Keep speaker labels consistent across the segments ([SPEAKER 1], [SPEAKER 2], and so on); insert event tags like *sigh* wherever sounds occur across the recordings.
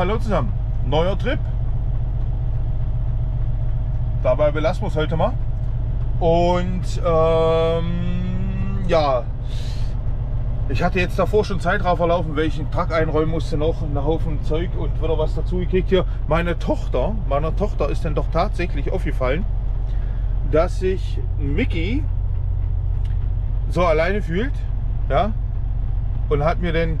[SPEAKER 1] Hallo zusammen. Neuer Trip. Dabei belassen wir es heute mal. Und ähm, ja, ich hatte jetzt davor schon Zeit drauf verlaufen, welchen Truck einräumen musste noch, einen Haufen Zeug und wieder was dazu gekriegt hier. Meine Tochter, meiner Tochter ist dann doch tatsächlich aufgefallen, dass sich Mickey so alleine fühlt, ja, und hat mir den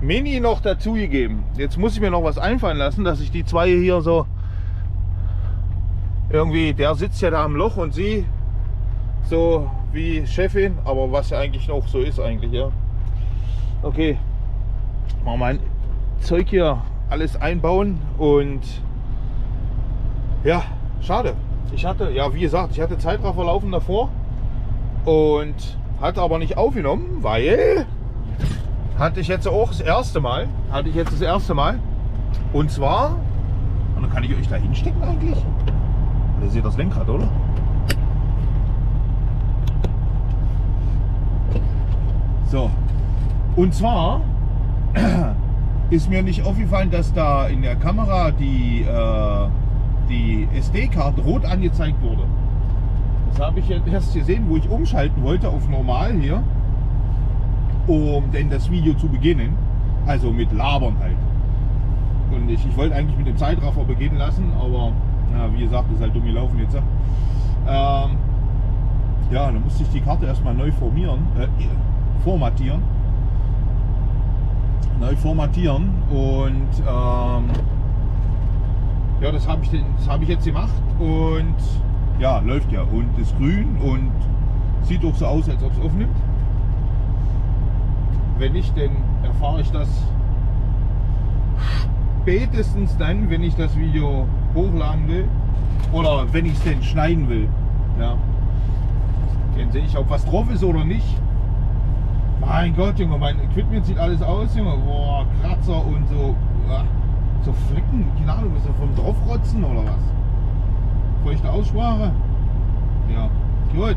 [SPEAKER 1] Mini noch dazu gegeben. Jetzt muss ich mir noch was einfallen lassen, dass ich die zwei hier so irgendwie, der sitzt ja da am Loch und sie so wie Chefin, aber was ja eigentlich noch so ist eigentlich, ja. Okay, mal mein Zeug hier alles einbauen und ja, schade. Ich hatte, ja wie gesagt, ich hatte Zeitraffer verlaufen davor und hatte aber nicht aufgenommen, weil hatte ich jetzt auch das erste Mal, hatte ich jetzt das erste Mal und zwar, und dann kann ich euch da hinstecken eigentlich? Ihr seht das Lenkrad, oder? So, und zwar *clears throat* ist mir nicht aufgefallen, dass da in der Kamera die, äh, die SD-Karte rot angezeigt wurde. Das habe ich jetzt erst gesehen, wo ich umschalten wollte auf normal hier, um denn das Video zu beginnen. Also mit Labern halt. Und ich, ich wollte eigentlich mit dem Zeitraffer beginnen lassen, aber na, wie gesagt, ist halt dumm gelaufen jetzt. Ähm, ja, dann musste ich die Karte erstmal neu formieren, äh, formatieren. Neu formatieren und ähm, ja, das habe ich, hab ich jetzt gemacht und ja, läuft ja und ist grün und sieht doch so aus, als ob es aufnimmt. Wenn nicht, dann erfahre ich das spätestens dann, wenn ich das Video hochladen will oder wenn ich es denn schneiden will. Ja. Dann sehe ich, ob was drauf ist oder nicht. Mein Gott, Junge, mein Equipment sieht alles aus, Junge. Boah, Kratzer und so. So Flecken, keine Ahnung, ist das vom Draufrotzen oder was? Feuchte Aussprache. Ja, gut.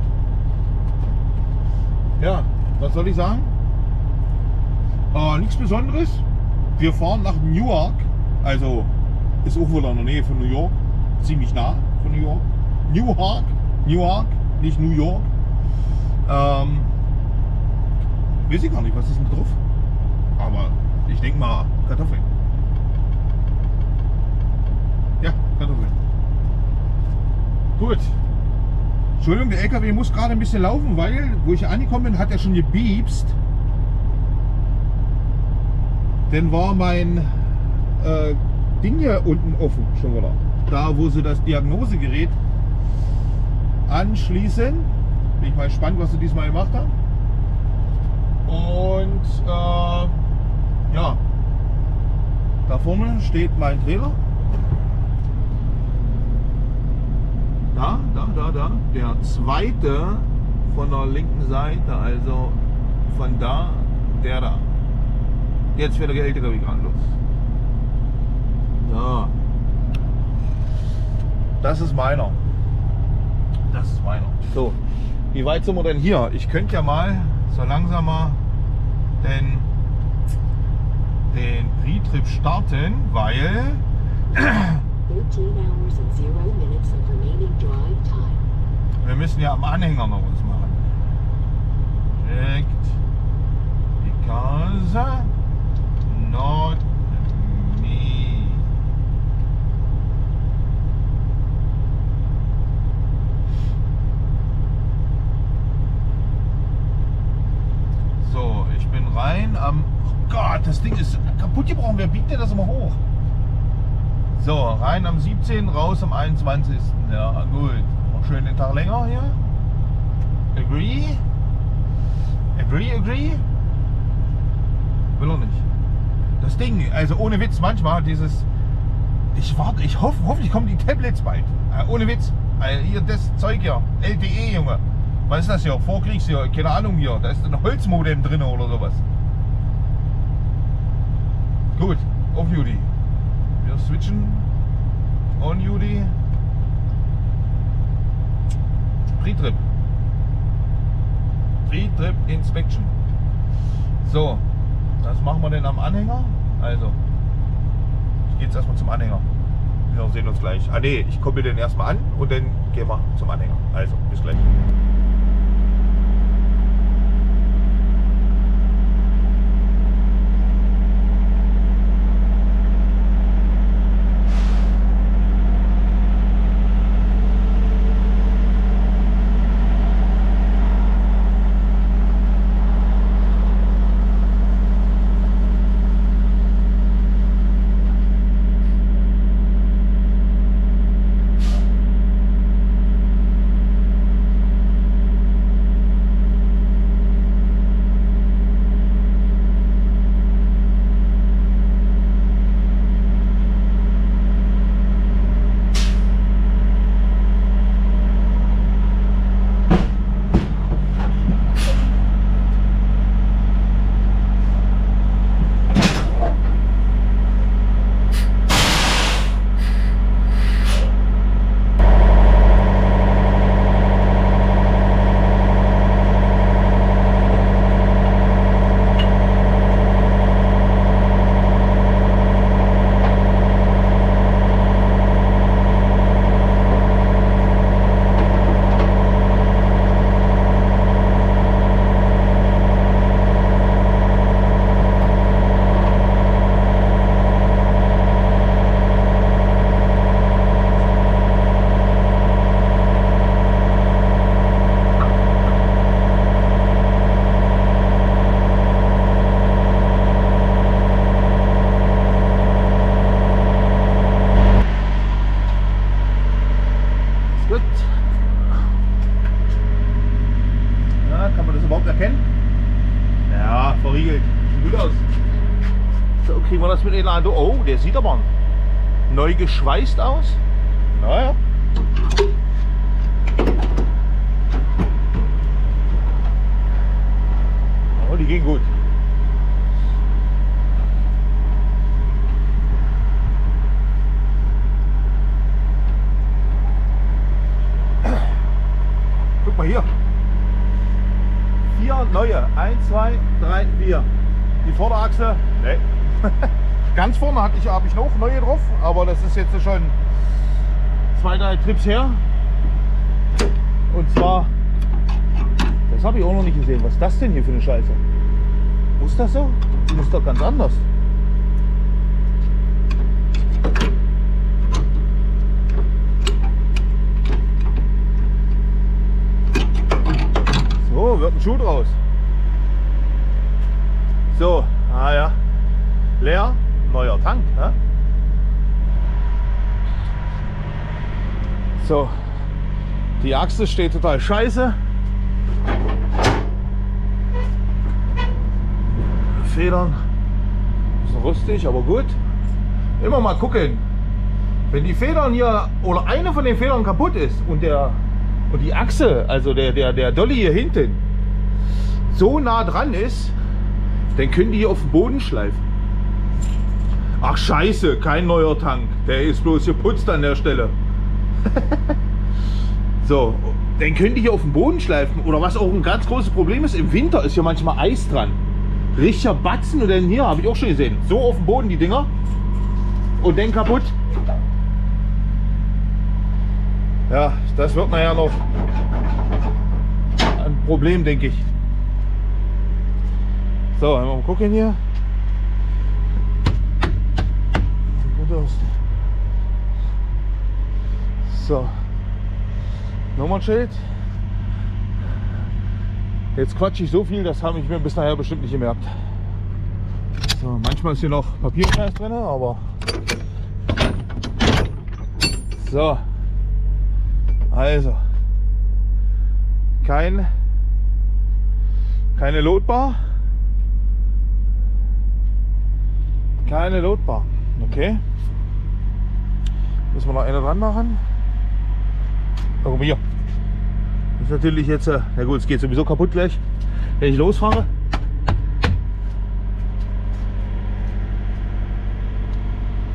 [SPEAKER 1] Ja, was soll ich sagen? Äh, nichts Besonderes. Wir fahren nach Newark. Also ist auch wohl in der Nähe von New York. Ziemlich nah von New York. Newark. Newark, nicht New York. Ähm, weiß ich gar nicht, was ist denn drauf? Aber ich denke mal Kartoffeln. Ja, Kartoffeln. Gut. Entschuldigung, der LKW muss gerade ein bisschen laufen, weil, wo ich angekommen bin, hat er schon gebiebst. Dann war mein äh, Ding hier unten offen schon wieder. Da, wo sie das Diagnosegerät anschließen. Bin ich mal gespannt, was sie diesmal gemacht haben. Und äh, ja, da vorne steht mein Trailer. Da, da, da, da. Der zweite von der linken Seite, also von da, der da. Jetzt fährt der LKW gerade los. So. Das ist meiner. Das ist meiner. So. Wie weit sind wir denn hier? Ich könnte ja mal so langsam mal den, den Pre-Trip starten, weil *coughs* wir müssen ja am Anhänger noch was machen. Direkt because not. So, ich bin rein am. Oh Gott, das Ding ist kaputt gebrochen. Wer biegt denn das immer hoch? So, rein am 17., raus am 21. Ja, gut. Noch schön den Tag länger hier. Agree? Agree, agree? Will er nicht. Das Ding, also ohne Witz, manchmal dieses. Ich warte, ich hoffe, hoffentlich kommen die Tablets bald. Äh, ohne Witz. Äh, hier das Zeug hier. LTE, Junge. Was ist das hier? Vorkriegs hier? Keine Ahnung hier. Da ist ein Holzmodem drin oder sowas. Gut, auf Judy. Wir switchen. On Judy. Pre-Trip. Pre-Trip Inspection. So, was machen wir denn am Anhänger? Also, ich gehe jetzt erstmal zum Anhänger. Wir sehen uns gleich. Ah ne, ich koppel den erstmal an und dann gehen wir zum Anhänger. Also, bis gleich. Elando. Oh, der sieht aber neu geschweißt aus. Naja. Oh, die gehen gut. Guck mal hier. Vier neue. Eins, zwei, drei, vier. Die Vorderachse. Ganz vorne hatte ich, habe ich noch neue drauf, aber das ist jetzt schon zwei, drei Trips her. Und zwar, das habe ich auch noch nicht gesehen. Was ist das denn hier für eine Scheiße? Muss das so? Muss doch ganz anders. So, wird ein Schuh draus. So, ah ja. Leer, neuer Tank. Ne? So, die Achse steht total scheiße. Federn ist rüstig, aber gut. Immer mal gucken. Wenn die Federn hier oder eine von den Federn kaputt ist und der und die Achse, also der, der, der Dolly hier hinten, so nah dran ist, dann können die hier auf den Boden schleifen. Ach scheiße, kein neuer Tank. Der ist bloß geputzt an der Stelle. *laughs* so, können die hier auf den Boden schleifen. Oder was auch ein ganz großes Problem ist, im Winter ist hier manchmal Eis dran. Richtiger Batzen und dann hier, habe ich auch schon gesehen. So auf dem Boden die Dinger. Und dann kaputt. Ja, das wird nachher noch ein Problem, denke ich. So, einmal mal gucken hier. Sieht gut aus. So. Nummernschild. Jetzt quatsche ich so viel, das habe ich mir bis nachher bestimmt nicht gemerkt. So, manchmal ist hier noch Papierkreis drin, aber. So. Also. Kein. Keine Lotbar. Keine Lotbar. Okay. Müssen wir noch eine dran machen. Oh, guck mal hier. Das ist natürlich jetzt, äh, na gut, es geht sowieso kaputt gleich, wenn ich losfahre.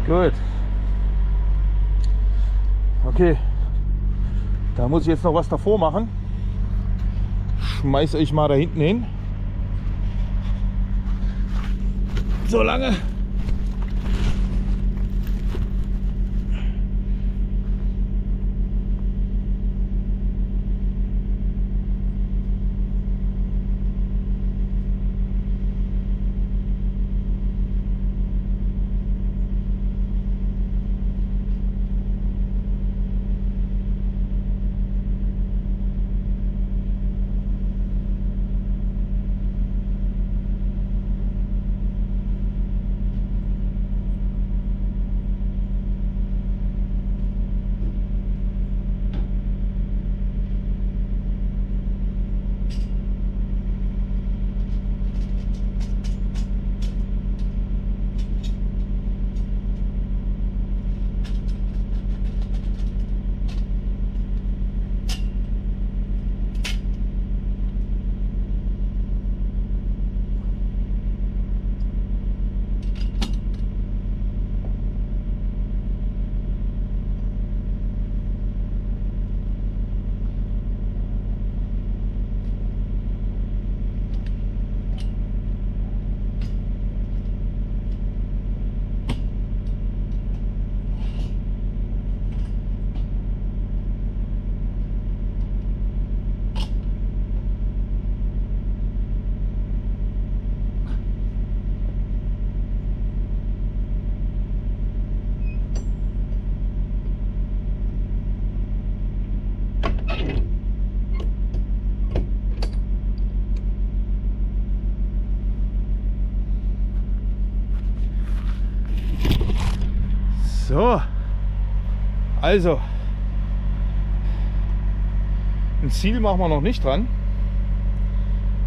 [SPEAKER 1] Gut. Okay. Da muss ich jetzt noch was davor machen. Schmeiß euch mal da hinten hin. so lange. So, also, ein Ziel machen wir noch nicht dran.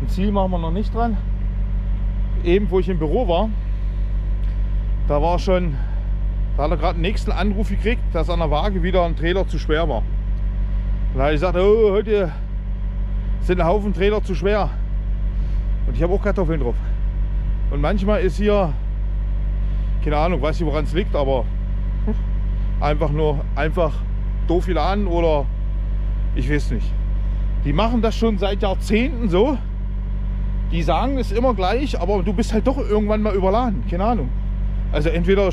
[SPEAKER 1] Ein Ziel machen wir noch nicht dran. Eben, wo ich im Büro war, da war schon, da hat er gerade den nächsten Anruf gekriegt, dass an der Waage wieder ein Trailer zu schwer war. Da habe ich gesagt, oh, heute sind ein Haufen Trailer zu schwer. Und ich habe auch Kartoffeln drauf. Und manchmal ist hier, keine Ahnung, weiß nicht woran es liegt, aber einfach nur einfach doof viel an oder ich weiß nicht. Die machen das schon seit Jahrzehnten so. Die sagen es immer gleich, aber du bist halt doch irgendwann mal überladen. Keine Ahnung. Also entweder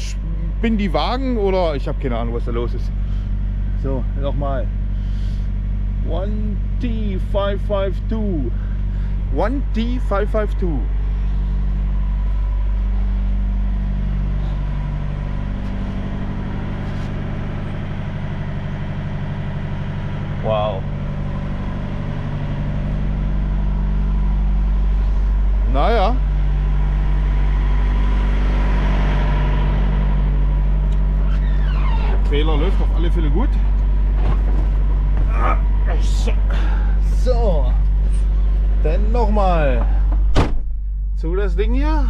[SPEAKER 1] bin die Wagen oder ich habe keine Ahnung, was da los ist. So, nochmal. 1T552. 1T552. Wow. Naja. Trailer läuft auf alle Fälle gut. So. Dann nochmal zu das Ding hier.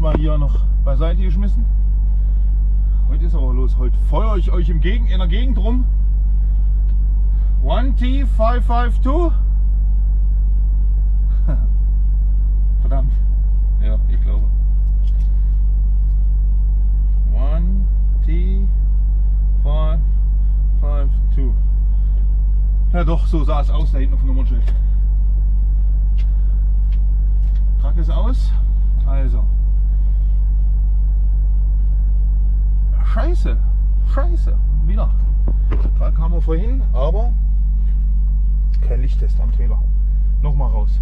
[SPEAKER 1] Mal hier noch beiseite geschmissen. Heute ist aber los. Heute feuere ich euch im Gegen, in der Gegend rum. 1T552. *laughs* Verdammt. Ja, ich glaube. 1T552. Ja doch, so sah es aus da hinten auf dem Nummernschild. Trag es aus. Also. Scheiße. Scheiße. Wieder. Trag haben wir vorhin, aber kein Lichttest am Trailer. Nochmal raus.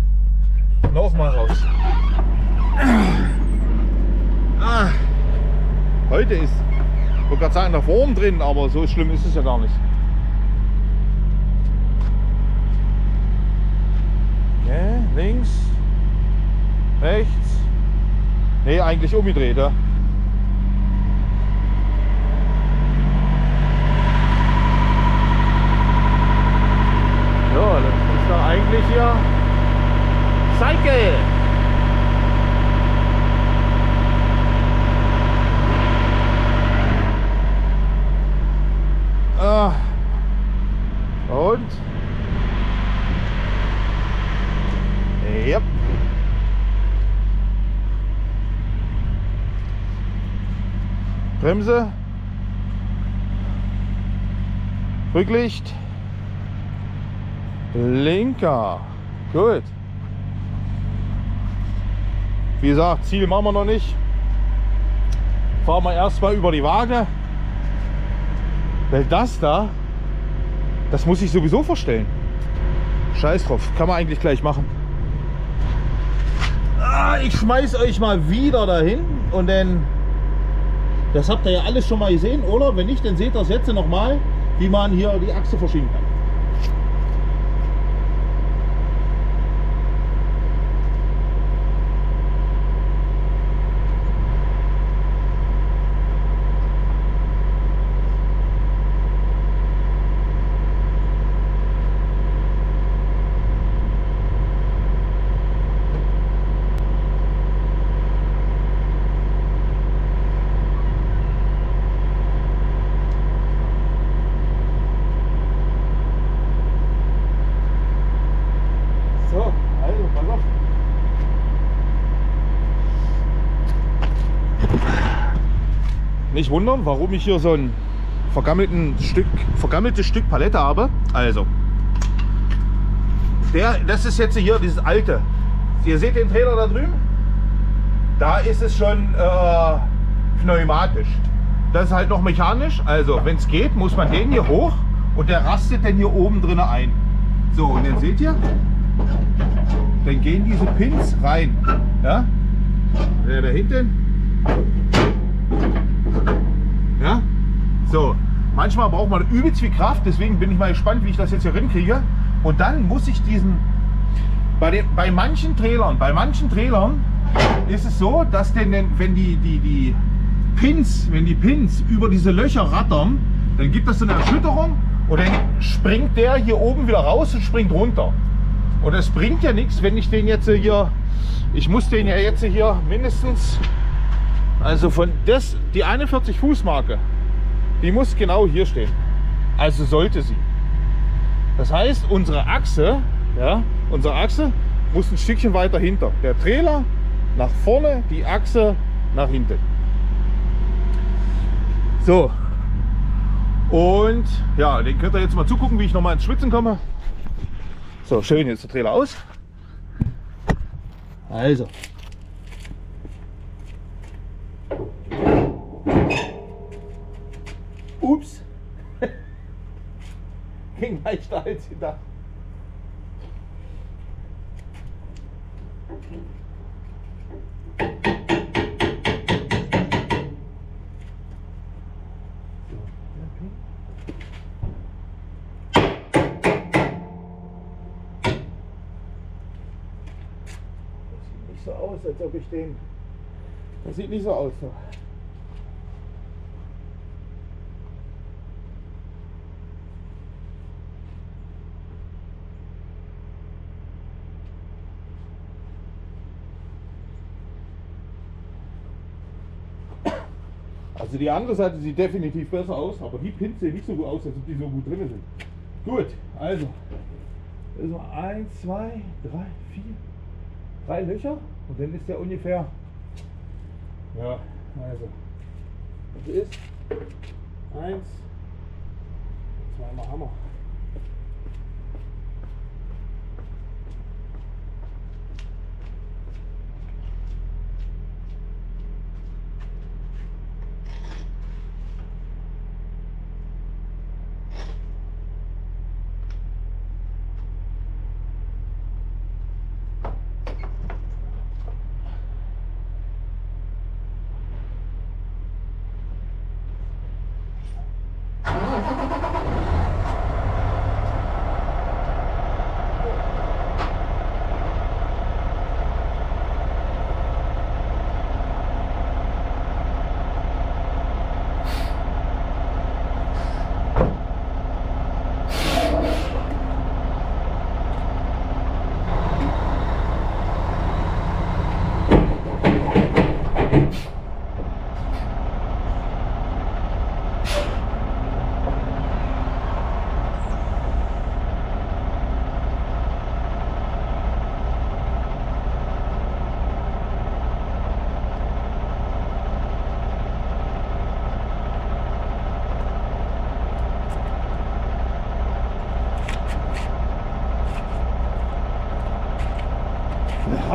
[SPEAKER 1] Nochmal raus. Ah. Heute ist, ich wollte gerade sagen, der Form drin, aber so schlimm ist es ja gar nicht. Okay, links, rechts. Ne, eigentlich umgedreht. Ja. So, das ist doch eigentlich hier Cycle. Ah. Und? Yep. Bremse. Rücklicht. Linker. Gut. Wie gesagt, Ziel machen wir noch nicht. Fahren wir erstmal über die Waage. Weil das da, das muss ich sowieso verstellen. Scheiß drauf, kann man eigentlich gleich machen. Ah, ich schmeiß euch mal wieder dahin und dann, das habt ihr ja alles schon mal gesehen, oder? Wenn nicht, dann seht ihr das jetzt nochmal, wie man hier die Achse verschieben kann. So, also pass auf. Nicht wundern, warum ich hier so ein vergammelten Stück, vergammeltes Stück Palette habe. Also, der, das ist jetzt hier dieses alte. Ihr seht den Trailer da drüben? Da ist es schon äh, pneumatisch. Das ist halt noch mechanisch. Also, wenn es geht, muss man den hier hoch und der rastet dann hier oben drin ein. So, und dann seht ihr, dann gehen diese Pins rein. Ja? Der da hinten. So, manchmal braucht man übelst viel Kraft, deswegen bin ich mal gespannt, wie ich das jetzt hier hinkriege. Und dann muss ich diesen, bei, den, bei manchen Trailern, bei manchen Trailern ist es so, dass denn, wenn die, die, die Pins, wenn die Pins über diese Löcher rattern, dann gibt es so eine Erschütterung und dann springt der hier oben wieder raus und springt runter. Und es bringt ja nichts, wenn ich den jetzt hier, ich muss den ja jetzt hier mindestens, also von das, die 41 Fuß Marke, die muss genau hier stehen. Also sollte sie. Das heißt, unsere Achse, ja, unsere Achse muss ein Stückchen weiter hinter. Der Trailer nach vorne, die Achse nach hinten. So. Und ja, den könnt ihr jetzt mal zugucken, wie ich nochmal ins Schwitzen komme. So, schön, jetzt der Trailer aus. Also. Ups. Ging leichter als gedacht. Sieht nicht so aus, als ob ich den. Das sieht nicht so aus. So. Also die andere Seite sieht definitiv besser aus, aber die Pins sehen nicht so gut aus, als ob die so gut drin sind. Gut, also. Also eins, zwei, drei, vier, drei Löcher und dann ist der ungefähr. Ja, also. Das ist eins, zweimal Hammer.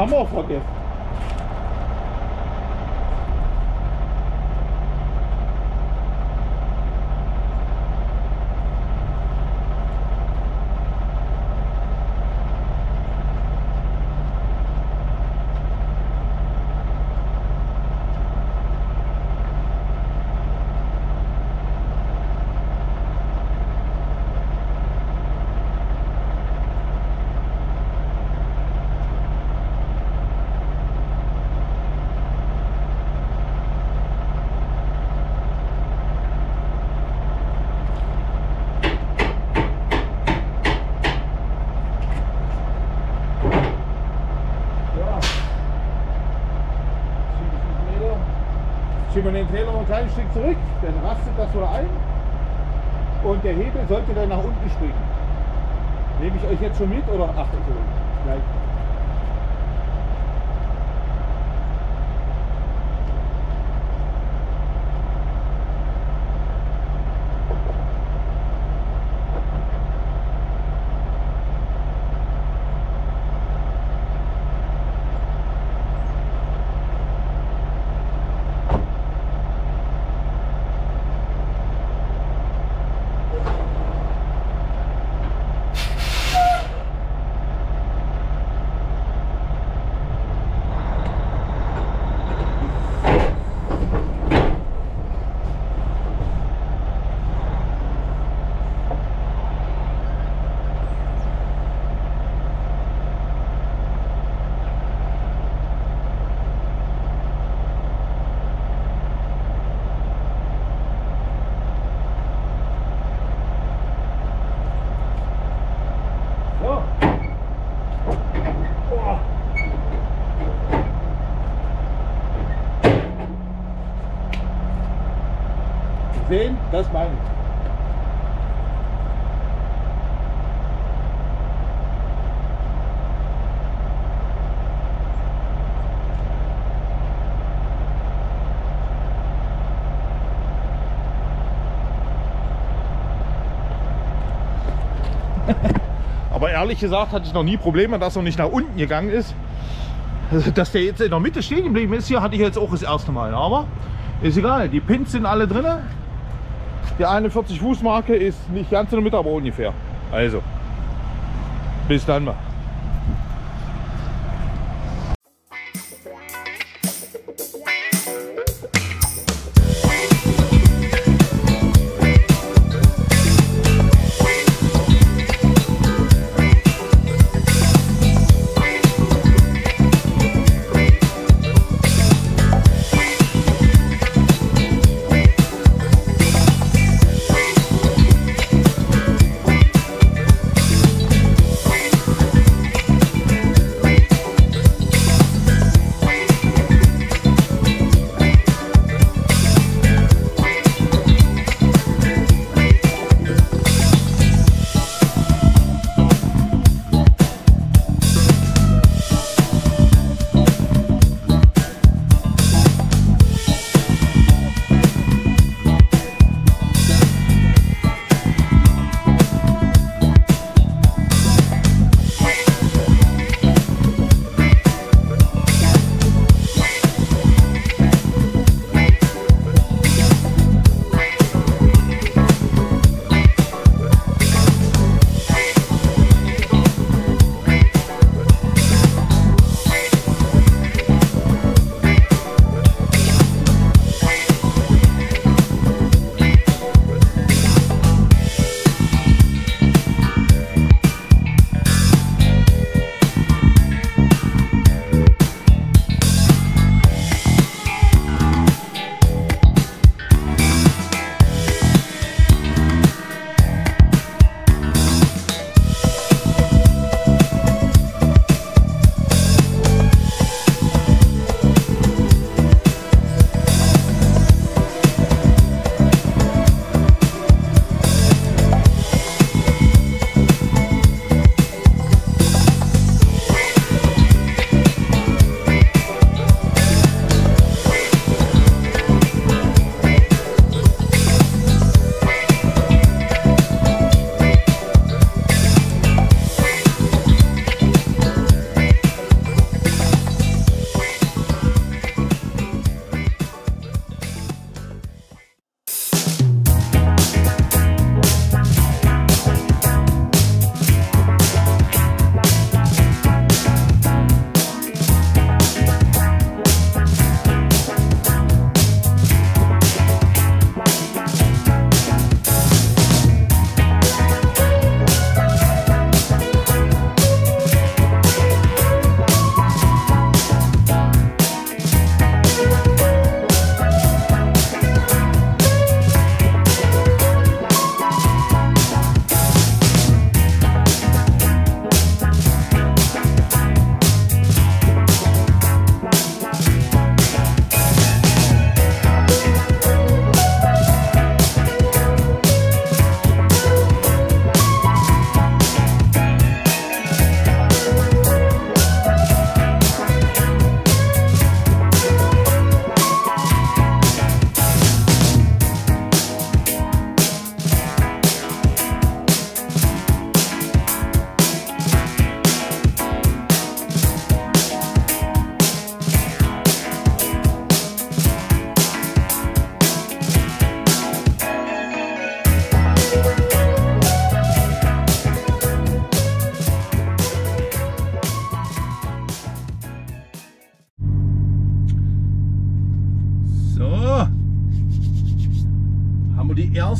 [SPEAKER 1] Hammer vergessen. Wir den Trailer ein kleines Stück zurück, dann rastet das wieder ein und der Hebel sollte dann nach unten springen. Nehme ich euch jetzt schon mit oder? Ach, Entschuldigung, gleich. So. Boah. Sehen, das meine ich. *laughs* Aber ehrlich gesagt hatte ich noch nie Probleme, dass er nicht nach unten gegangen ist. Also, Dass der jetzt in der Mitte stehen geblieben ist, hier hatte ich jetzt auch das erste Mal. Aber ist egal, die Pins sind alle drin. Die 41 Fuß Marke ist nicht ganz in der Mitte, aber ungefähr. Also, bis dann mal.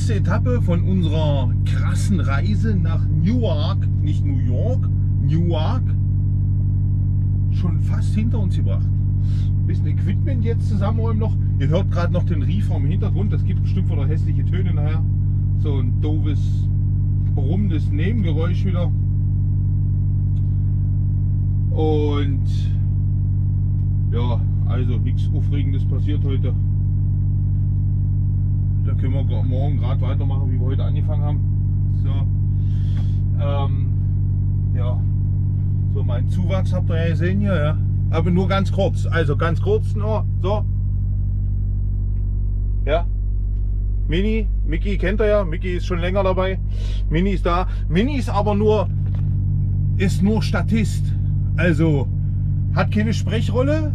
[SPEAKER 1] Etappe von unserer krassen Reise nach Newark, nicht New York, Newark, schon fast hinter uns gebracht. Ein bisschen Equipment jetzt zusammenräumen noch. Ihr hört gerade noch den Riefer im Hintergrund, das gibt bestimmt wieder hässliche Töne nachher. So ein doofes, brummendes Nebengeräusch wieder. Und ja, also nichts Aufregendes passiert heute. Da können wir morgen gerade weitermachen, wie wir heute angefangen haben. So, ähm, ja, so mein Zuwachs habt ihr ja gesehen hier, ja. Aber nur ganz kurz, also ganz kurz nur, so. Ja, Mini, Mickey kennt er ja, Mickey ist schon länger dabei. Mini ist da. Mini ist aber nur, ist nur Statist. Also hat keine Sprechrolle,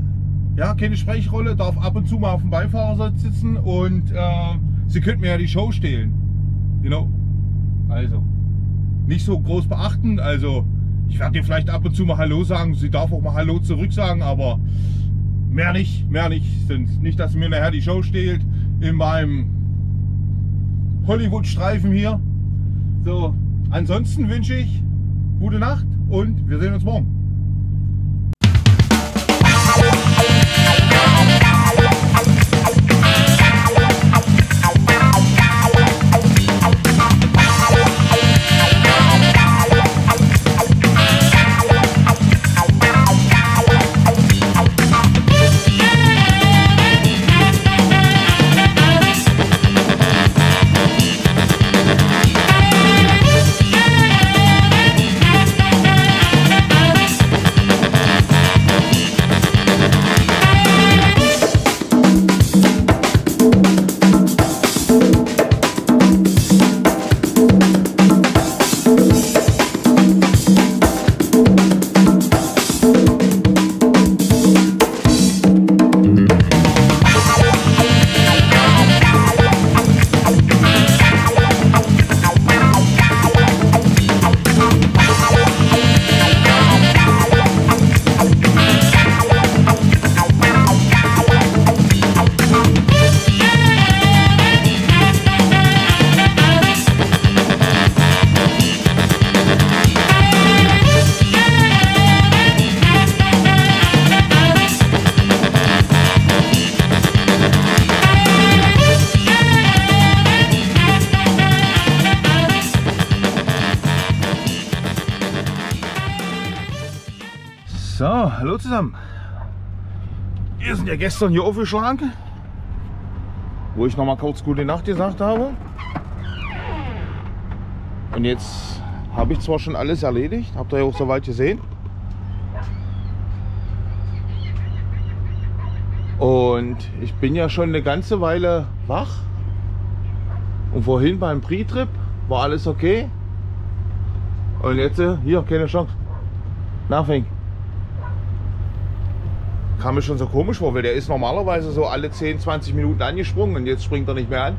[SPEAKER 1] ja, keine Sprechrolle, darf ab und zu mal auf dem Beifahrersitz sitzen und äh, sie könnten mir ja die Show stehlen. You know? Also, nicht so groß beachten. Also, ich werde ihr vielleicht ab und zu mal Hallo sagen. Sie darf auch mal Hallo zurück sagen, aber mehr nicht, mehr nicht. Nicht, dass sie mir nachher die Show stehlt in meinem Hollywood-Streifen hier. So, ansonsten wünsche ich gute Nacht und wir sehen uns morgen. Hallo zusammen. Wir sind ja gestern hier aufgeschlagen, wo ich noch mal kurz gute Nacht gesagt habe. Und jetzt habe ich zwar schon alles erledigt, habt ihr ja auch soweit gesehen. Und ich bin ja schon eine ganze Weile wach. Und vorhin beim Pre-Trip war alles okay. Und jetzt äh, hier keine Chance. Nachfängt kam mir schon so komisch vor, weil der ist normalerweise so alle 10, 20 Minuten angesprungen und jetzt springt er nicht mehr an.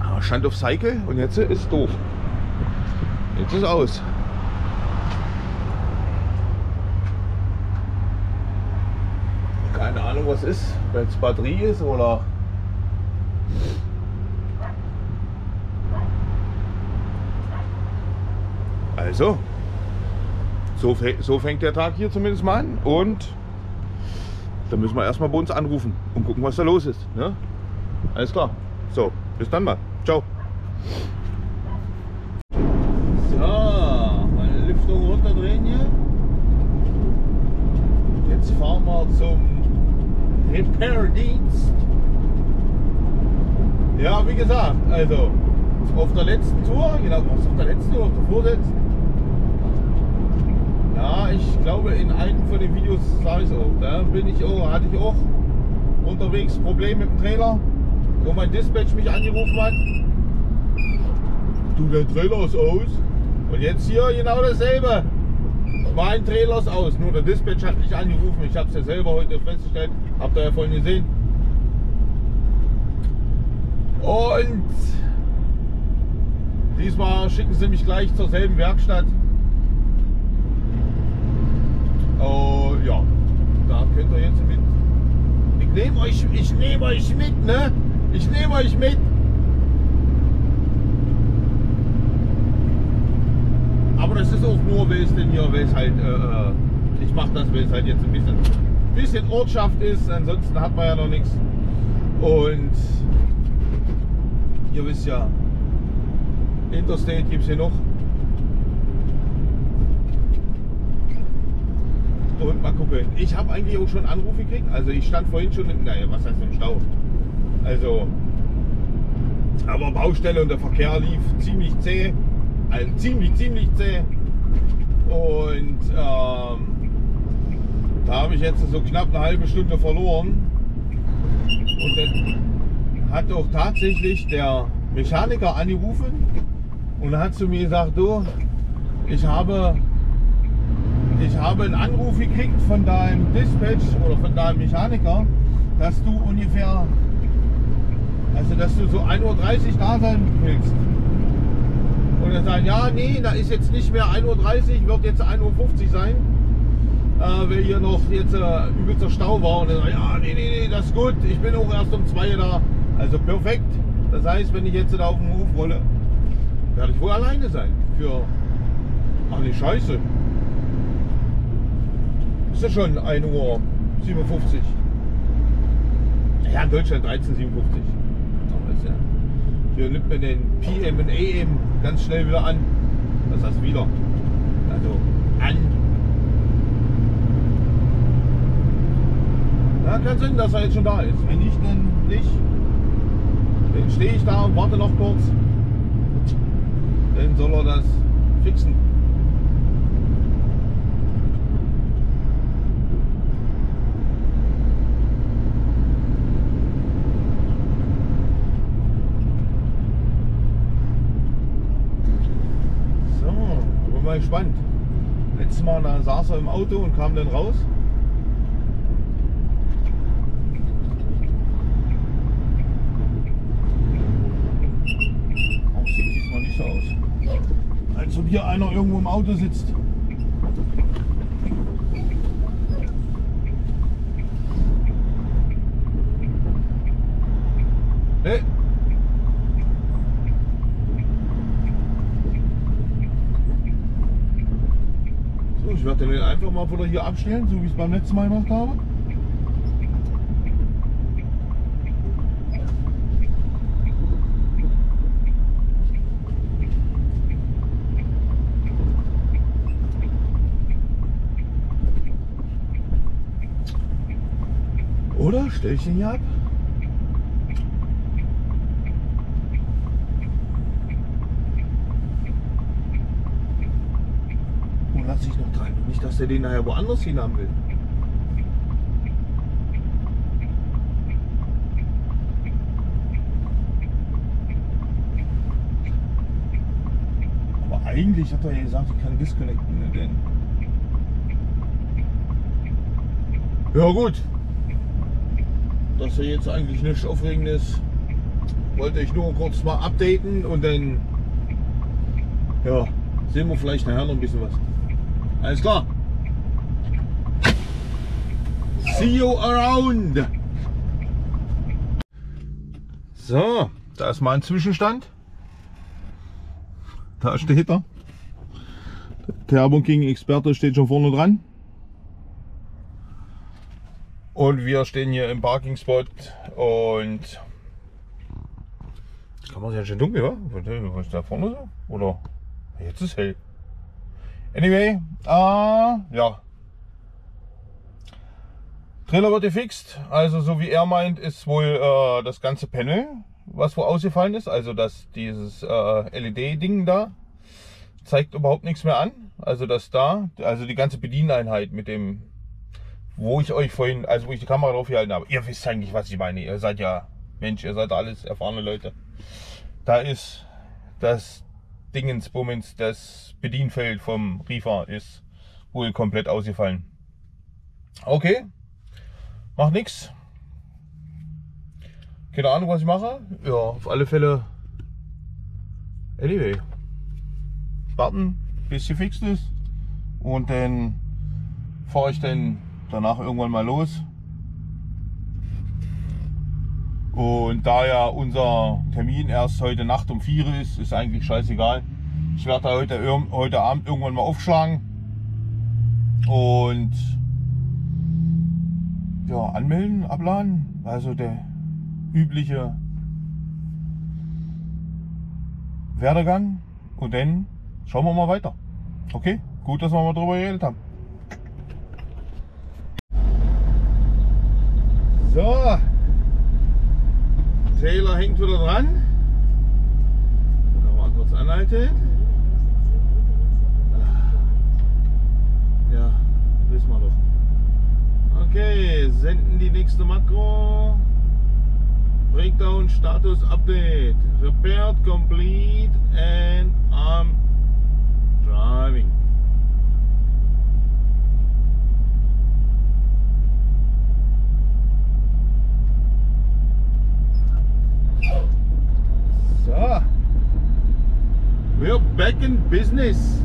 [SPEAKER 1] Aber stand auf Cycle und jetzt ist doof. Jetzt ist aus. Keine Ahnung was ist, wenn es Batterie ist oder Also, so, so fängt der Tag hier zumindest mal an. Und dann müssen wir erstmal bei uns anrufen und gucken, was da los ist. Ne? Alles klar. So, bis dann mal. Ciao. So, meine Lüftung runterdrehen hier. Jetzt fahren wir zum Repair-Dienst. Ja, wie gesagt, also auf der letzten Tour, genau, was auf der letzten Tour, auf der vorletzten, ja, ich glaube in einem von den Videos sage ich auch. Da bin ich auch, hatte ich auch unterwegs Probleme mit dem Trailer, wo mein Dispatch mich angerufen hat. Du, der Trailer ist aus. Und jetzt hier genau dasselbe. Mein Trailer ist aus, nur der Dispatch hat mich angerufen. Ich habe es ja selber heute festgestellt. Habt ihr ja vorhin gesehen. Und diesmal schicken sie mich gleich zur selben Werkstatt. Oh, ja, da könnt ihr jetzt mit. Ich nehme euch, ich nehme euch mit, ne? Ich nehme euch mit. Aber das ist auch nur, weil es denn hier, weil es halt, äh, äh ich mache das, weil es halt jetzt ein bisschen, bisschen Ortschaft ist. Ansonsten hat man ja noch nichts. Und ihr wisst ja, Interstate gibt es hier noch. Und mal gucken. Ich habe eigentlich auch schon Anrufe gekriegt. Also ich stand vorhin schon, in, naja, was heißt im Stau? Also, aber Baustelle und der Verkehr lief ziemlich zäh. Also ziemlich, ziemlich zäh. Und ähm, da habe ich jetzt so knapp eine halbe Stunde verloren. Und dann hat auch tatsächlich der Mechaniker angerufen und hat zu mir gesagt, du, ich habe ich habe einen Anruf gekriegt von deinem Dispatch oder von deinem Mechaniker, dass du ungefähr, also dass du so 1.30 Uhr da sein willst. Und er sagt, ja, nee, da ist jetzt nicht mehr 1.30 Uhr, wird jetzt 1.50 Uhr sein, äh, weil hier noch jetzt äh, übelster Stau war. Und er sagt, ja, nee, nee, nee, das ist gut, ich bin auch erst um 2 Uhr da. Also perfekt. Das heißt, wenn ich jetzt da auf den Hof rolle, werde ich wohl alleine sein. Für, ach nee, Scheiße ist ja schon 1 Uhr 57. Ja, in Deutschland 13,57. Ja, hier nimmt man den PM und AM ganz schnell wieder an. Was heißt wieder? Also an. Ja, kann sein, dass er jetzt schon da ist. Wenn nicht, dann nicht. Dann stehe ich da und warte noch kurz. Dann soll er das fixen. mal gespannt. Letztes Mal da saß er im Auto und kam dann raus. Oh, sieht diesmal nicht so aus. Als ob hier einer irgendwo im Auto sitzt. Hey. Ich werde den einfach mal wieder hier abstellen, so wie ich es beim letzten Mal gemacht habe. Oder stelle ich ihn hier ab? lasse ich noch dran. Nicht, dass er den nachher woanders hin haben will. Aber eigentlich hat er ja gesagt, ich kann disconnecten. Ne, denn ja gut. Das ist ja jetzt eigentlich nichts Aufregendes. Wollte ich nur kurz mal updaten und dann ja, sehen wir vielleicht nachher noch ein bisschen was. Alles klar. See you around. So, da ist mal ein Zwischenstand. Da steht er. Der King Experte steht schon vorne dran. Und wir stehen hier im Parking Spot und kann man sich ja schon dunkel, wa? Was ist da vorne so? Oder jetzt ist hell. Anyway, äh, ja. Trailer wird gefixt. Also so wie er meint, ist wohl äh, das ganze Panel, was wo ausgefallen ist. Also dass dieses äh, LED-Ding da zeigt überhaupt nichts mehr an. Also das da, also die ganze Bedieneinheit mit dem, wo ich euch vorhin, also wo ich die Kamera drauf gehalten habe. Ihr wisst eigentlich, was ich meine. Ihr seid ja Mensch, ihr seid alles erfahrene Leute. Da ist das Dingensbummens, das Bedienfeld vom Riefer ist wohl komplett ausgefallen. Okay, macht nichts. Keine Ahnung, was ich mache. Ja, auf alle Fälle. Anyway, warten, bis sie fixt ist und dann fahre ich dann danach irgendwann mal los. Und da ja unser Termin erst heute Nacht um 4 ist, ist eigentlich scheißegal. Ich werde da heute, heute Abend irgendwann mal aufschlagen. Und ja, anmelden, abladen. Also der übliche Werdegang. Und dann schauen wir mal weiter. Okay, gut, dass wir mal drüber geredet haben. So, Taylor hängt wieder dran. Nochmal kurz anhalten. Ja, wissen wir doch. Okay, senden die nächste Makro. Breakdown Status Update. Repaired, complete and I'm driving. So. We're back in business.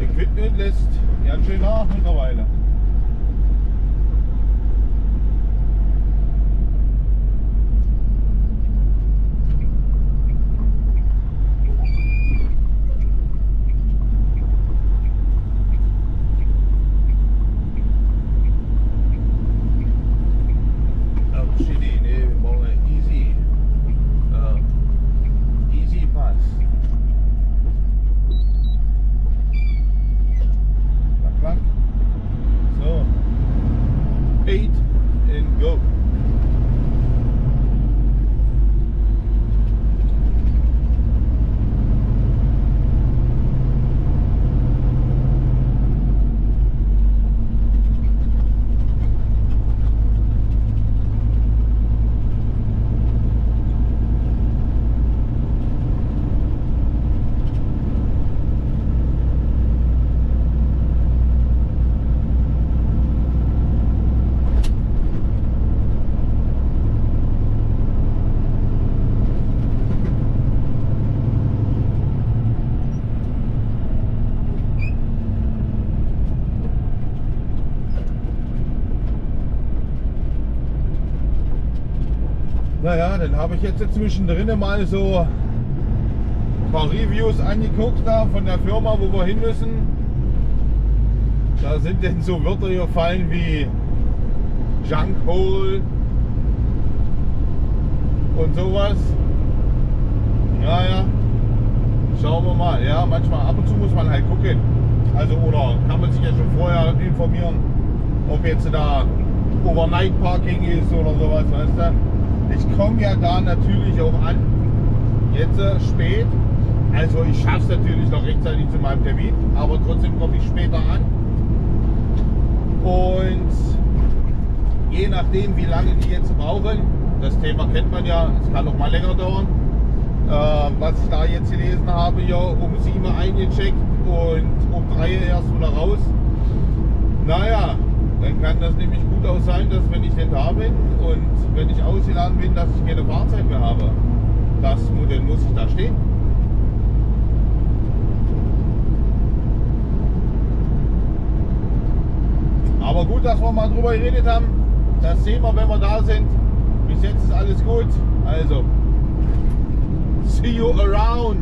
[SPEAKER 1] Equipment lässt ganz schön nach mittlerweile. Habe ich jetzt zwischendrin mal so ein paar Reviews angeguckt da von der Firma, wo wir hin müssen. Da sind denn so Wörter gefallen wie Junkhole und sowas. Naja, schauen wir mal. Ja, manchmal ab und zu muss man halt gucken. Also oder kann man sich ja schon vorher informieren, ob jetzt da Overnight Parking ist oder sowas, weißt du. Ich komme ja da natürlich auch an, jetzt äh, spät. Also ich schaffe es natürlich noch rechtzeitig zu meinem Termin, aber trotzdem komme ich später an. Und je nachdem, wie lange die jetzt brauchen, das Thema kennt man ja, es kann auch mal länger dauern. Äh, was ich da jetzt gelesen habe, ja, um 7 Uhr eingecheckt und um 3 Uhr erst wieder raus. Naja, dann kann das nämlich gut auch sein, dass wenn ich denn da bin und wenn ich ausgeladen bin, dass ich keine Fahrzeit mehr habe. Das Modell muss ich da stehen. Aber gut, dass wir mal drüber geredet haben. Das sehen wir, wenn wir da sind. Bis jetzt ist alles gut. Also, see you around.